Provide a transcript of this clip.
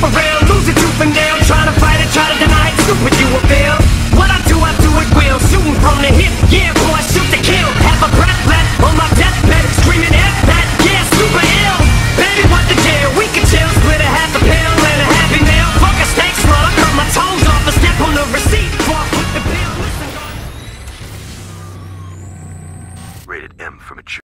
for real. Lose your tooth and nail. Try to fight it, try to deny it. Stupid, you will fail. What I do, I do it will Shooting from the hip. Yeah, boy, shoot to kill. Have a breath left On my deathbed. Screaming F that. Yeah, super ill. Baby, what the deal? We can chill. Split a half a pill And a happy meal. Fuck a steak small I cut my toes off A step on the receipt. Before I put the bill Listen, Rated M for mature.